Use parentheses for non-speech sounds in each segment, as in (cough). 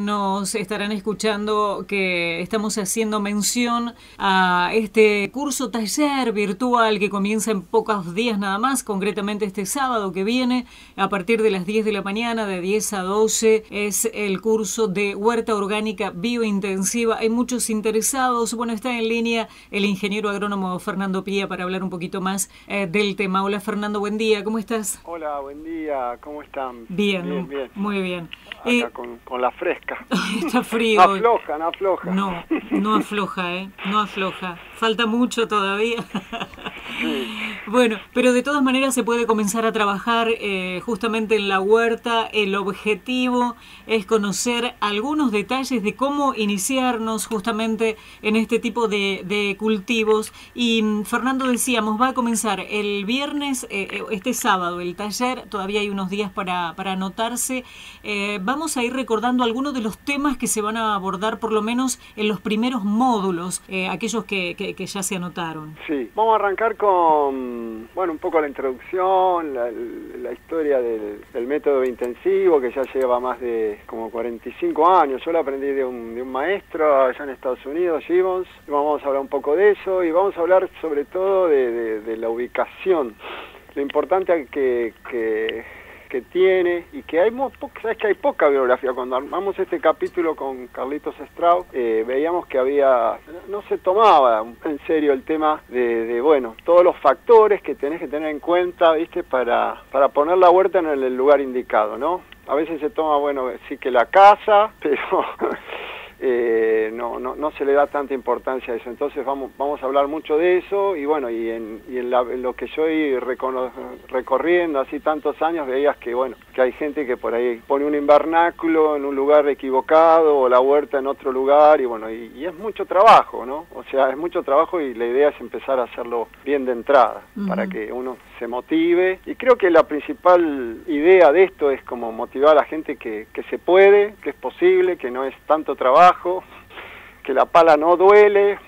Nos estarán escuchando que estamos haciendo mención a este curso taller virtual que comienza en pocos días nada más, concretamente este sábado que viene, a partir de las 10 de la mañana, de 10 a 12, es el curso de huerta orgánica biointensiva. Hay muchos interesados. Bueno, está en línea el ingeniero agrónomo Fernando Pía para hablar un poquito más eh, del tema. Hola Fernando, buen día, ¿cómo estás? Hola, buen día, ¿cómo están? Bien, bien, bien. muy bien. Acá eh, con, con la fresca. (laughs) Está frío. No afloja, no afloja. No, no afloja, ¿eh? No afloja. Falta mucho todavía. (laughs) Bueno, pero de todas maneras se puede comenzar a trabajar eh, justamente en la huerta. El objetivo es conocer algunos detalles de cómo iniciarnos justamente en este tipo de, cultivos. Y mm, Fernando decíamos, va a comenzar el viernes, eh, eh, este sábado, el taller. Todavía hay unos días para, anotarse. vamos a ir recordando algunos de los temas que se van a abordar, por lo menos en los primeros módulos, aquellos que, que ya se anotaron. Sí, vamos a arrancar con bueno, un poco la introducción, la, historia del, método intensivo que ya lleva más de como 45 años. Yo lo aprendí de un, de un maestro allá en Estados Unidos, Gibbons. Vamos a hablar un poco de eso y vamos a hablar sobre todo de, la ubicación. Lo importante que, que tiene y que hay sabes que hay poca biografía. Cuando armamos este capítulo con Carlitos Strauss eh, veíamos que había no se tomaba en serio el tema de, bueno todos los factores que tenés que tener en cuenta viste para para poner la huerta en el lugar indicado no a veces se toma bueno sí que la casa (laughs) pero eh, no, no, no, se le da tanta importancia a eso. Entonces vamos, vamos a hablar mucho de eso y bueno, y en, y en, lo que yo he recorriendo así tantos años veías que bueno, que hay gente que por ahí pone un invernáculo en un lugar equivocado o la huerta en otro lugar y bueno, y, es mucho trabajo, ¿no? O sea, es mucho trabajo y la idea es empezar a hacerlo bien de entrada para que uno se motive y creo que la principal idea de esto es como motivar a la gente que, que se puede, que es posible, que no es tanto trabajo, (laughs) que la pala no duele,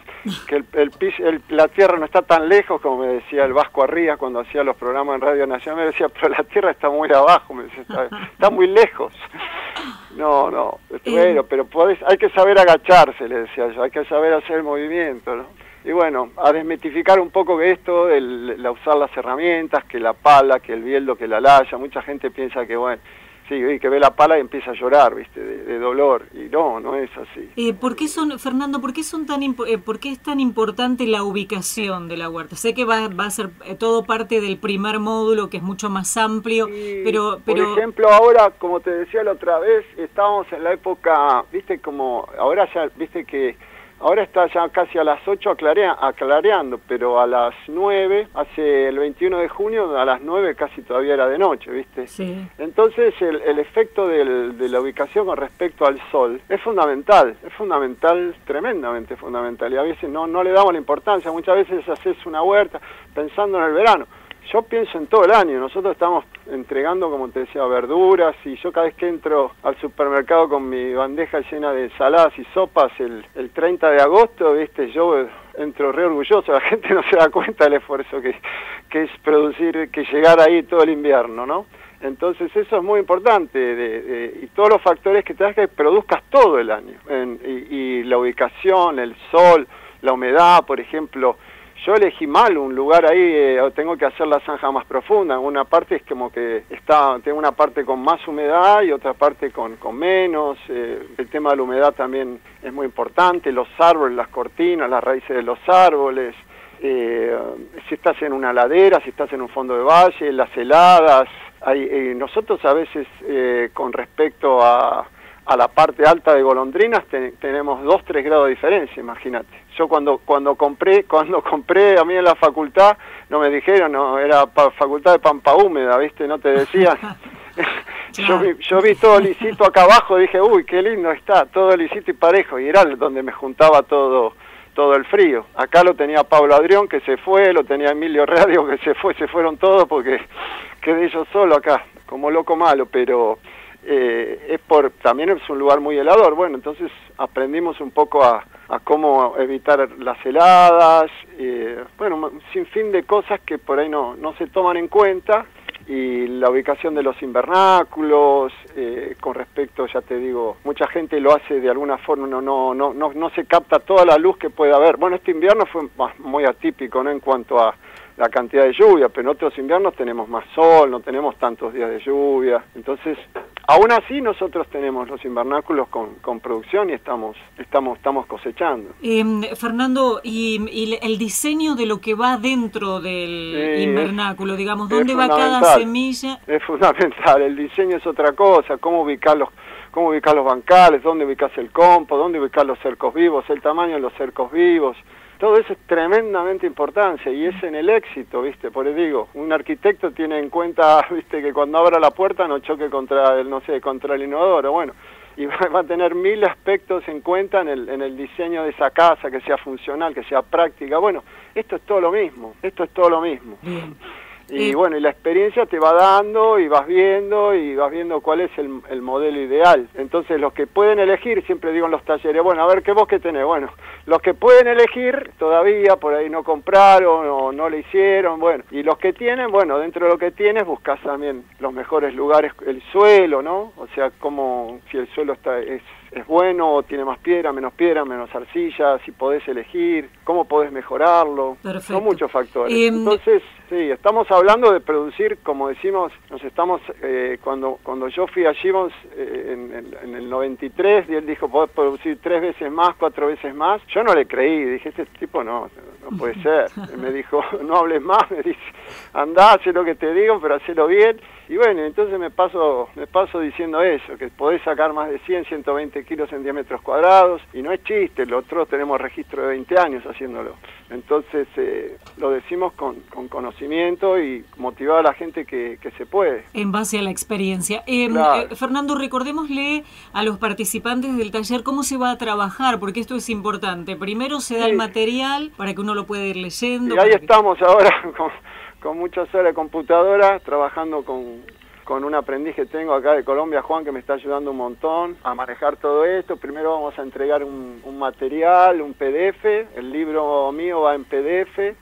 que el, el, la tierra no está tan lejos como me decía el Vasco Arrías cuando hacía los programas en Radio Nacional, me decía, pero la tierra está muy abajo, me decía, está, muy lejos. (laughs) No, no, bueno, pero podés, hay que saber agacharse, le decía yo, hay que saber hacer el movimiento, ¿no? Y bueno, a desmitificar un poco esto, el, usar las herramientas, que la pala, que el bieldo, que la laya, mucha gente piensa que, bueno, sí, que ve la pala y empieza a llorar, ¿viste? De, dolor. Y no, no es así. Eh, ¿Por qué son, Fernando, por qué, son tan eh, por qué es tan importante la ubicación de la huerta? Sé que va, va a ser eh, todo parte del primer módulo, que es mucho más amplio, pero, pero... Por ejemplo, ahora, como te decía la otra vez, estábamos en la época, ¿viste? Como ahora ya, ¿viste? Que Ahora está ya casi a las 8 aclareando, pero a las 9, hace el 21 de junio, a las 9 casi todavía era de noche, ¿viste? Sí. Entonces el, el efecto del, de la ubicación con respecto al sol es fundamental, es fundamental, tremendamente fundamental, y a veces no, no le damos la importancia, muchas veces haces una huerta pensando en el verano. Yo pienso en todo el año, nosotros estamos entregando, como te decía, verduras y yo cada vez que entro al supermercado con mi bandeja llena de saladas y sopas el, el 30 de agosto, viste, yo entro re orgulloso, la (laughs) gente no se da cuenta del esfuerzo que, que es producir, que llegar ahí todo el invierno, ¿no? Entonces eso es muy importante de, y todos los factores que te que produzcas todo el año, y, y la ubicación, el sol, la humedad, por ejemplo, yo elegí mal un lugar ahí, eh, tengo que hacer la zanja más profunda. Una parte es como que está, tengo una parte con más humedad y otra parte con, con menos. Eh, el tema de la humedad también es muy importante, los árboles, las cortinas, las raíces de los árboles. Eh, si estás en una ladera, si estás en un fondo de valle, las heladas. Hay, nosotros a veces con respecto a, a la parte alta de golondrinas tenemos 2-3 grados de diferencia, imagínate. Yo cuando cuando compré (laughs) cuando compré a mí en la facultad no me dijeron, no, era facultad de Pampa Húmeda, ¿viste? No te decían. (laughs) (laughs) yo, vi, yo vi todo lisito acá abajo, dije, uy, qué lindo está, todo lisito y parejo, y era donde me juntaba todo todo el frío. Acá lo tenía Pablo Adrión que se fue, lo tenía Emilio Radio que se fue, se fueron todos porque quedé yo solo acá, como loco malo, pero eh, es por también es un lugar muy helador. Bueno, entonces aprendimos un poco a, cómo evitar las heladas, eh, bueno, sin fin de cosas que por ahí no, no se toman en cuenta y la ubicación de los invernáculos, eh, con respecto, ya te digo, mucha gente lo hace de alguna forma, no, no, no, no, no se capta toda la luz que puede haber. Bueno, este invierno fue muy atípico, ¿no? En cuanto a la cantidad de lluvia, pero en otros inviernos tenemos más sol, no tenemos tantos días de lluvia. Entonces, aún así nosotros tenemos los invernáculos con, con producción y estamos, estamos, estamos cosechando. Em, Fernando, y, el diseño de lo que va dentro del invernáculo, digamos, ¿dónde va cada semilla? Es fundamental, el diseño es otra cosa, cómo ubicar los cómo ubicar los bancales, dónde ubicas el compo, dónde ubicar los cercos vivos, el tamaño de los cercos vivos, todo eso es tremendamente importancia y es en el éxito, ¿viste? Por eso digo, un arquitecto tiene en cuenta, (laughs) ¿viste? Que cuando abra la puerta no choque contra el, no sé, contra el inodoro, bueno, y va, a tener mil aspectos en cuenta en el, en el diseño de esa casa, que sea funcional, que sea práctica, bueno, esto es todo lo mismo, esto es todo lo mismo. Y bueno, y la experiencia te va dando y vas viendo y vas viendo cuál es el, el, modelo ideal. Entonces los que pueden elegir, siempre digo en los talleres, bueno, a ver qué vos que tenés. Bueno, los que pueden elegir todavía por ahí no compraron o no le hicieron, bueno. Y los que tienen, bueno, dentro de lo que tienes buscas también los mejores lugares, el suelo, ¿no? O sea, como si el suelo está es es bueno o tiene más piedra, menos piedra, menos arcilla, si podés elegir, cómo podés mejorarlo. Son muchos factores. Em, Entonces, sí, estamos hablando de producir, como decimos, nos estamos, eh, cuando cuando yo fui a Gibbons eh, en, en, el 93 y él dijo, podés producir tres veces más, cuatro veces más, yo no le creí, dije, este tipo no, no puede ser. Él (laughs) me dijo, no hables más, me dice, andá, haz lo que te digo, pero hacelo bien. Y bueno, entonces me paso, me paso diciendo eso, que podés sacar más de 100, 120 kilos en diámetros cuadrados, y no es chiste, nosotros tenemos registro de 20 años haciéndolo. Entonces eh, lo decimos con, con, conocimiento y motivar a la gente que, que, se puede. En base a la experiencia. Em, eh, Fernando, recordémosle a los participantes del taller cómo se va a trabajar, porque esto es importante. Primero se da el material para que uno lo pueda ir leyendo. Y ahí estamos ahora (laughs) con con muchas horas de computadora, trabajando con, con un aprendiz que tengo acá de Colombia, Juan, que me está ayudando un montón a manejar todo esto. Primero vamos a entregar un, material, un PDF, el libro mío va en PDF,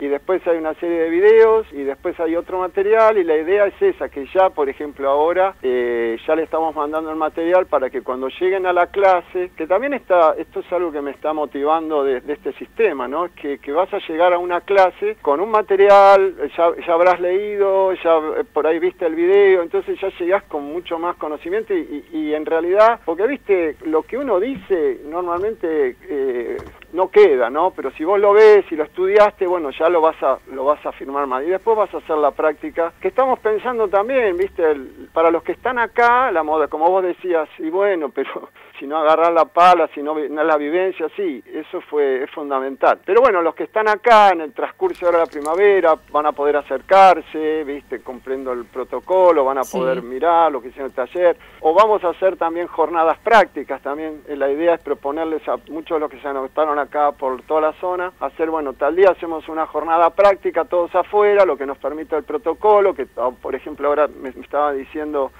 y después hay una serie de videos, y después hay otro material, y la idea es esa, que ya, por ejemplo, ahora eh, ya le estamos mandando el material para que cuando lleguen a la clase, que también está, esto es algo que me está motivando de, este sistema, ¿no? Que, que, vas a llegar a una clase con un material, ya, ya habrás leído, ya eh, por ahí viste el video, entonces ya llegás con mucho más conocimiento y, en realidad, porque viste, lo que uno dice normalmente eh, no queda, ¿no? Pero si vos lo ves y lo estudiaste, bueno, ya lo vas a lo vas a firmar más. Y después vas a hacer la práctica, que estamos pensando también, ¿viste? para los que están acá, la moda, como vos decías, y bueno, pero si no agarrar la pala, si no, la vivencia, sí, eso fue es fundamental. Pero bueno, los que están acá en el transcurso de la primavera van a poder acercarse, ¿viste? Comprendo el protocolo, van a poder mirar lo que hicieron el taller, o vamos a hacer también jornadas prácticas, también la idea es proponerles a muchos de los que se anotaron acá por toda la zona, hacer, bueno, tal día hacemos una jornada práctica todos afuera, lo que nos permite el protocolo, que por ejemplo ahora me estaba diciendo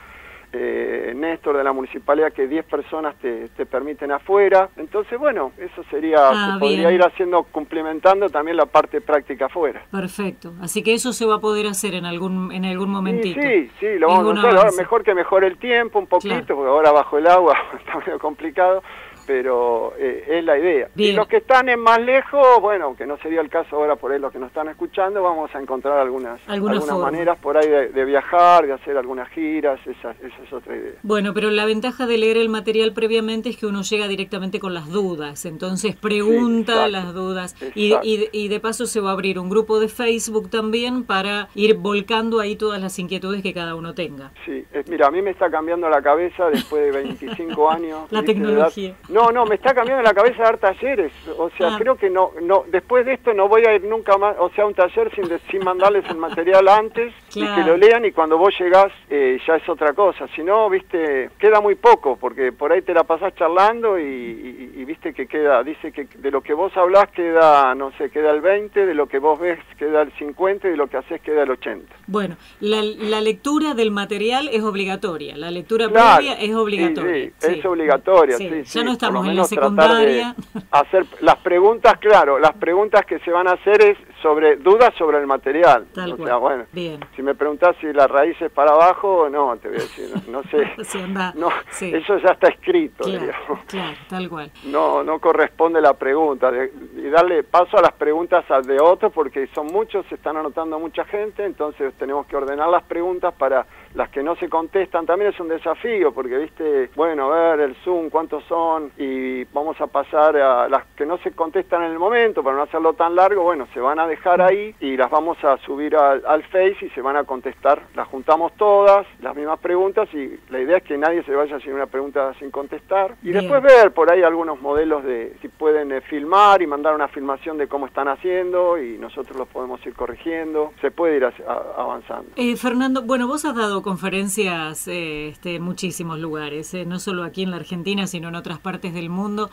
eh, Néstor de la municipalidad que 10 personas te, te, permiten afuera. Entonces, bueno, eso sería, ah, se podría ir haciendo, complementando también la parte práctica afuera. Perfecto. Así que eso se va a poder hacer en algún en algún momentito. Sí, sí, lo vamos a hacer. Ahora, mejor que mejore el tiempo un poquito, porque ahora bajo el agua (laughs) está medio complicado pero eh, es la idea. Y los que están en más lejos, bueno, aunque no sería el caso ahora por ahí los que nos están escuchando, vamos a encontrar algunas, algunas maneras por ahí de, viajar, de hacer algunas giras, esa, esa, es otra idea. Bueno, pero la ventaja de leer el material previamente es que uno llega directamente con las dudas, entonces pregunta las dudas y, y, de paso se va a abrir un grupo de Facebook también para ir volcando ahí todas las inquietudes que cada uno tenga. Sí, mira, a mí me está cambiando la cabeza después de 25 (laughs) años. la tecnología. No, no, me está cambiando la cabeza dar talleres. O sea, ah. creo que no, no, después de esto no voy a ir nunca más, o sea, un taller sin, sin mandarles el material antes y que lo lean y cuando vos llegás eh, ya es otra cosa. Si no, viste, queda muy poco, porque por ahí te la pasás charlando y, viste que queda, dice que de lo que vos hablás queda, no sé, queda el 20, de lo que vos ves queda el 50 y de lo que haces queda el 80. Bueno, la, la lectura del material es obligatoria, la lectura previa es obligatoria. Sí, es obligatoria, sí, Ya estamos en la secundaria. hacer las preguntas, claro, las preguntas que se van a hacer es sobre dudas sobre el material. Tal o cual. sea, bueno, Bien. si me preguntás si la raíz es para abajo, no, te voy a decir, no, no sé. (laughs) Sí. No, Sí. eso ya está escrito, Claro, digamos. claro, tal cual. No, no corresponde la pregunta. de- y darle paso a las preguntas al de otros, porque son muchos, se están anotando mucha gente, entonces tenemos que ordenar las preguntas para las que no se contestan. También es un desafío, porque, viste, bueno, a ver, el Zoom, cuántos son, y vamos a pasar a las que no se contestan en el momento, para no hacerlo tan largo, bueno, se van a dejar ahí y las vamos a subir al, al Face y se van a contestar. Las juntamos todas, las mismas preguntas, y la idea es que nadie se vaya sin una pregunta sin contestar. Y Bien. después ver por ahí algunos modelos de si pueden eh, filmar y mandar una filmación de cómo están haciendo y nosotros los podemos ir corrigiendo. Se puede ir a- avanzando. Eh, Fernando, bueno, vos has dado conferencias eh, este, en muchísimos lugares, eh, no solo aquí en la Argentina, sino en otras partes del mundo.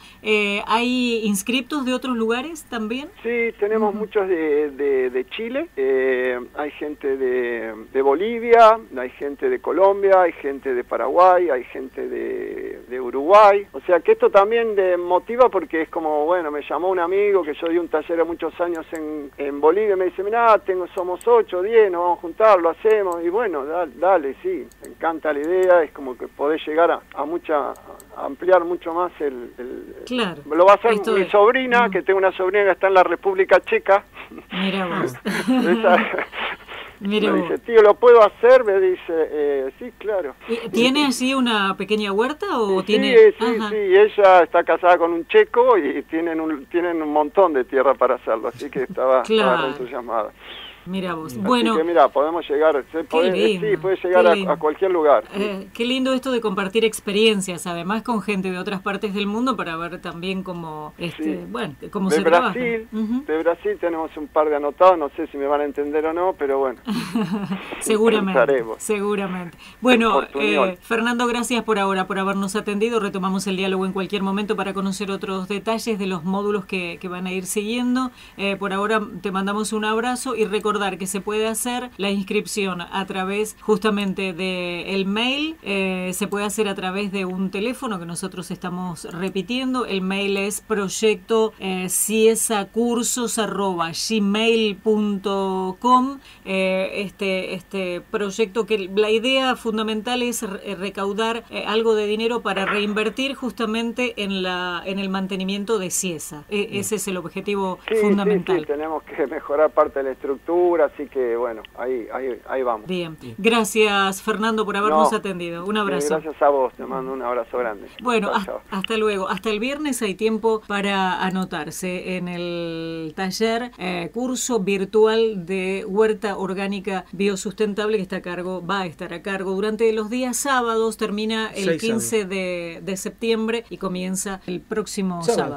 ¿Hay inscriptos de otros lugares también? Sí, tenemos muchos de, de- de Chile, eh, hay gente de, de Bolivia, hay gente de Colombia, hay gente de Paraguay, hay gente de, de Uruguay. O sea que esto también de motiva porque es como, bueno, me llamó un amigo que yo di un taller hace muchos años en, en Bolivia y me dice, mirá, tengo, somos ocho, diez, nos vamos a juntar, lo hacemos. Y bueno, dale, dale, sí, me encanta la idea, es como que podés llegar a, a mucha, a ampliar mucho más el... el- Claro. lo va a hacer mi sobrina, que tengo una sobrina que está en la República Checa. Mira (laughs) vos. (laughs) Me dice, tío, ¿lo puedo hacer? Me dice, eh, sí, claro. ¿Y ¿Tiene allí una pequeña huerta o Sí, tiene...? sí, Ajá. sí, ella está casada con un checo y tienen un, tienen un montón de tierra para hacerlo, así que estaba, estaba Claro. entusiasmada. Mira vos. Así Bueno, que mira, podemos llegar, se puede- lindo, sí, puede llegar a, cualquier lugar. eh, qué lindo esto de compartir experiencias, además con gente de otras partes del mundo para ver también cómo, este, Sí. bueno, cómo de se trabaja. Brasil, de Brasil tenemos un par de anotados, no sé si me van a entender o no, pero bueno. (laughs) Seguramente, seguramente. Bueno, eh, Fernando, gracias por ahora, por habernos atendido. Retomamos el diálogo en cualquier momento para conocer otros detalles de los módulos que, que van a ir siguiendo. Eh, por ahora te mandamos un abrazo y recordar que se puede hacer la inscripción a través justamente del mail, eh, se puede hacer a través de un teléfono que nosotros estamos repitiendo. El mail es proyecto eh, ciesacursos arroba gmail.com. Eh, este, este proyecto que la idea fundamental es re- recaudar eh, algo de dinero para reinvertir justamente en la en el mantenimiento de Ciesa. E- ese es el objetivo Sí, sí, fundamental. sí, tenemos que mejorar parte de la estructura, así que bueno, ahí, ahí, ahí vamos. Bien. Gracias Fernando por habernos No, atendido. Un eh, abrazo. gracias a vos, te mando un abrazo grande. Bueno, hasta, luego. Hasta el viernes hay tiempo para anotarse en el taller, eh, curso virtual de huerta orgánica biosustentable que está a cargo, va a estar a cargo durante los días sábados, termina el Seis 15 de, de septiembre y comienza el próximo Sábado. sábado.